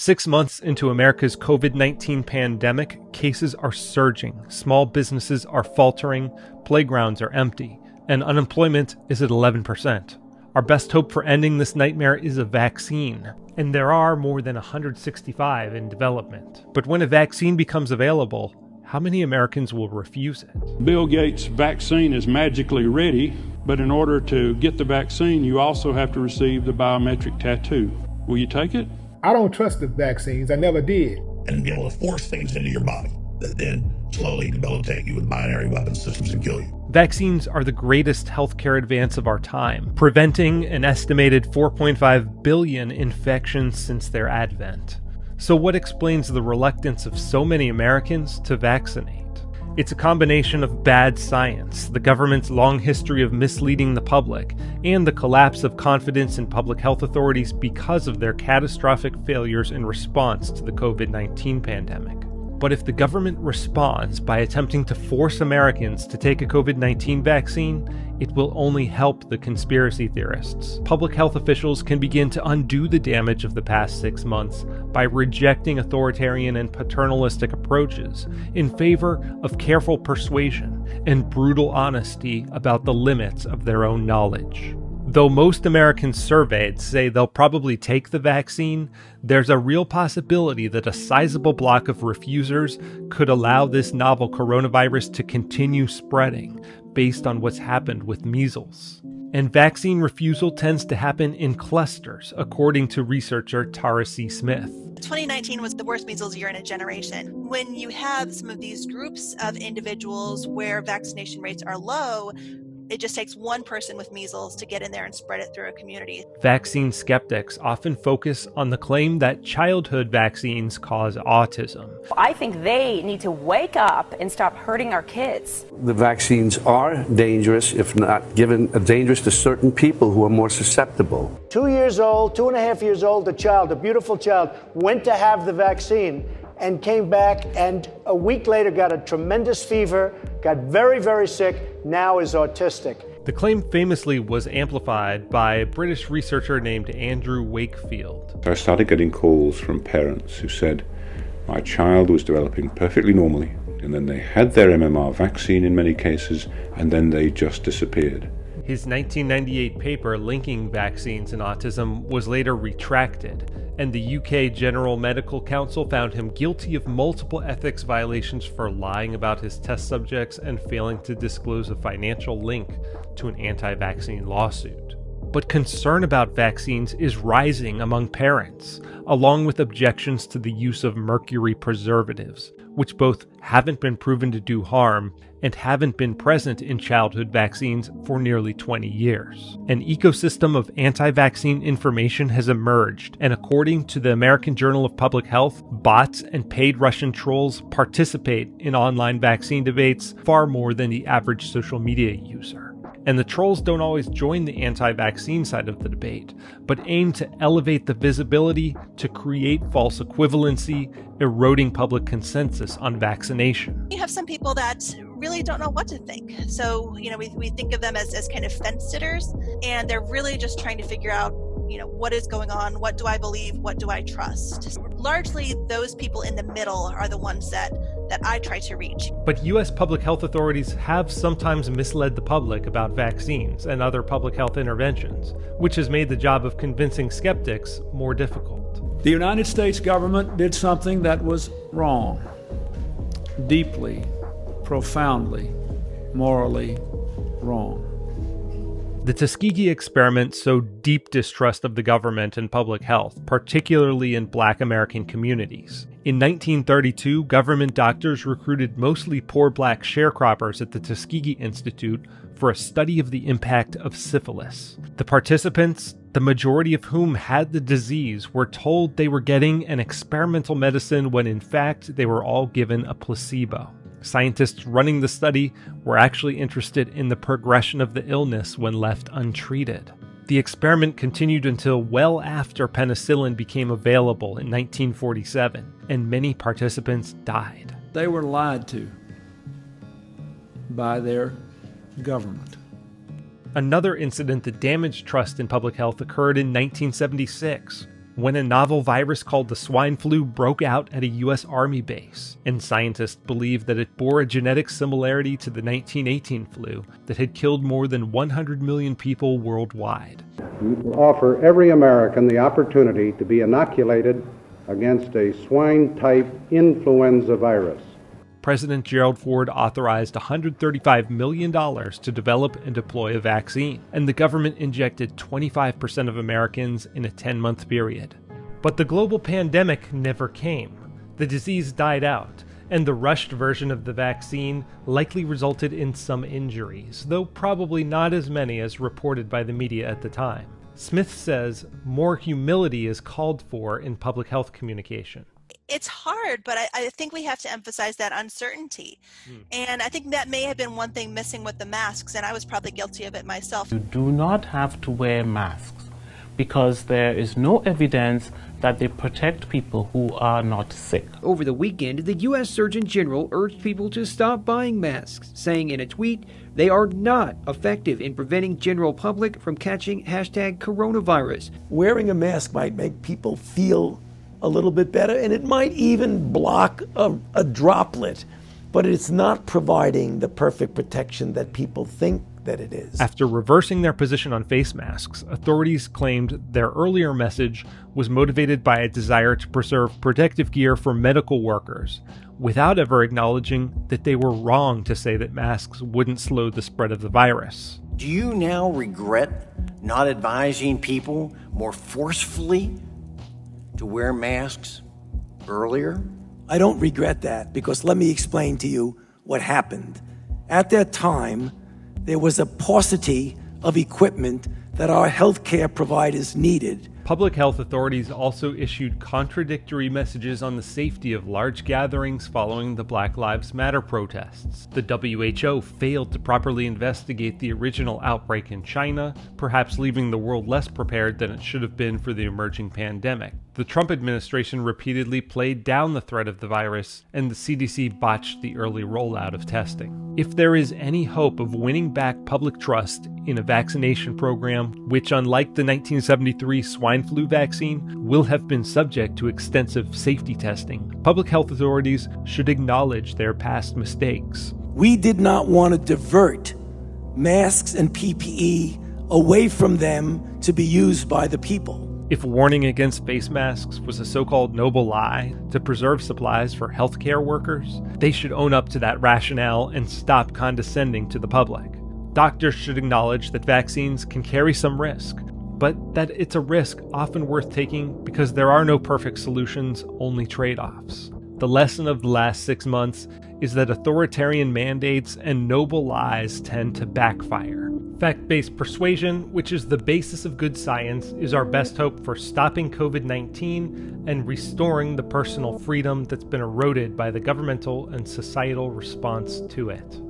Six months into America's COVID 19 pandemic, cases are surging, small businesses are faltering, playgrounds are empty, and unemployment is at 11%. Our best hope for ending this nightmare is a vaccine, and there are more than 165 in development. But when a vaccine becomes available, how many Americans will refuse it? Bill Gates' vaccine is magically ready, but in order to get the vaccine, you also have to receive the biometric tattoo. Will you take it? I don't trust the vaccines. I never did. And be able to force things into your body that then slowly debilitate you with binary weapon systems and kill you. Vaccines are the greatest healthcare advance of our time, preventing an estimated 4.5 billion infections since their advent. So, what explains the reluctance of so many Americans to vaccinate? It's a combination of bad science, the government's long history of misleading the public, and the collapse of confidence in public health authorities because of their catastrophic failures in response to the COVID 19 pandemic. But if the government responds by attempting to force Americans to take a COVID 19 vaccine, it will only help the conspiracy theorists. Public health officials can begin to undo the damage of the past six months by rejecting authoritarian and paternalistic approaches in favor of careful persuasion and brutal honesty about the limits of their own knowledge. Though most Americans surveyed say they'll probably take the vaccine, there's a real possibility that a sizable block of refusers could allow this novel coronavirus to continue spreading based on what's happened with measles. And vaccine refusal tends to happen in clusters, according to researcher Tara C. Smith. 2019 was the worst measles year in a generation. When you have some of these groups of individuals where vaccination rates are low, it just takes one person with measles to get in there and spread it through a community. Vaccine skeptics often focus on the claim that childhood vaccines cause autism. I think they need to wake up and stop hurting our kids. The vaccines are dangerous, if not given uh, dangerous to certain people who are more susceptible. Two years old, two and a half years old, a child, a beautiful child, went to have the vaccine and came back and a week later got a tremendous fever, got very, very sick, now is autistic. The claim famously was amplified by a British researcher named Andrew Wakefield. I started getting calls from parents who said, My child was developing perfectly normally, and then they had their MMR vaccine in many cases, and then they just disappeared. His 1998 paper linking vaccines and autism was later retracted, and the UK General Medical Council found him guilty of multiple ethics violations for lying about his test subjects and failing to disclose a financial link to an anti vaccine lawsuit. But concern about vaccines is rising among parents, along with objections to the use of mercury preservatives, which both haven't been proven to do harm and haven't been present in childhood vaccines for nearly 20 years. An ecosystem of anti vaccine information has emerged, and according to the American Journal of Public Health, bots and paid Russian trolls participate in online vaccine debates far more than the average social media user. And the trolls don't always join the anti vaccine side of the debate, but aim to elevate the visibility to create false equivalency, eroding public consensus on vaccination. You have some people that really don't know what to think. So, you know, we, we think of them as, as kind of fence sitters, and they're really just trying to figure out you know what is going on what do i believe what do i trust largely those people in the middle are the ones that that i try to reach. But U.S. public health authorities have sometimes misled the public about vaccines and other public health interventions which has made the job of convincing skeptics more difficult. The united states government did something that was wrong deeply profoundly morally wrong the Tuskegee experiment sowed deep distrust of the government and public health, particularly in black American communities. In 1932, government doctors recruited mostly poor black sharecroppers at the Tuskegee Institute for a study of the impact of syphilis. The participants, the majority of whom had the disease, were told they were getting an experimental medicine when in fact they were all given a placebo. Scientists running the study were actually interested in the progression of the illness when left untreated. The experiment continued until well after penicillin became available in 1947, and many participants died. They were lied to by their government. Another incident that damaged trust in public health occurred in 1976 when a novel virus called the swine flu broke out at a U.S. Army base, and scientists believed that it bore a genetic similarity to the 1918 flu that had killed more than 100 million people worldwide. We will offer every American the opportunity to be inoculated against a swine type influenza virus. President Gerald Ford authorized $135 million to develop and deploy a vaccine, and the government injected 25% of Americans in a 10 month period. But the global pandemic never came. The disease died out, and the rushed version of the vaccine likely resulted in some injuries, though probably not as many as reported by the media at the time. Smith says more humility is called for in public health communication it's hard, but I, I, think we have to emphasize that uncertainty. Mm. And I think that may have been one thing missing with the masks, and I was probably guilty of it myself. You do not have to wear masks because there is no evidence that they protect people who are not sick. Over the weekend, the U.S. Surgeon General urged people to stop buying masks, saying in a tweet, they are not effective in preventing general public from catching hashtag coronavirus. Wearing a mask might make people feel a little bit better, and it might even block a, a droplet, but it's not providing the perfect protection that people think that it is. After reversing their position on face masks, authorities claimed their earlier message was motivated by a desire to preserve protective gear for medical workers, without ever acknowledging that they were wrong to say that masks wouldn't slow the spread of the virus. Do you now regret not advising people more forcefully to wear masks earlier? I don't regret that because let me explain to you what happened. At that time, there was a paucity of equipment that our healthcare providers needed. Public health authorities also issued contradictory messages on the safety of large gatherings following the Black Lives Matter protests. The WHO failed to properly investigate the original outbreak in China, perhaps leaving the world less prepared than it should have been for the emerging pandemic. The Trump administration repeatedly played down the threat of the virus, and the CDC botched the early rollout of testing. If there is any hope of winning back public trust in a vaccination program, which, unlike the 1973 swine flu vaccine, will have been subject to extensive safety testing, public health authorities should acknowledge their past mistakes. We did not want to divert masks and PPE away from them to be used by the people. If warning against face masks was a so called noble lie to preserve supplies for healthcare workers, they should own up to that rationale and stop condescending to the public. Doctors should acknowledge that vaccines can carry some risk, but that it's a risk often worth taking because there are no perfect solutions, only trade offs. The lesson of the last six months is that authoritarian mandates and noble lies tend to backfire. Fact based persuasion, which is the basis of good science, is our best hope for stopping COVID 19 and restoring the personal freedom that's been eroded by the governmental and societal response to it.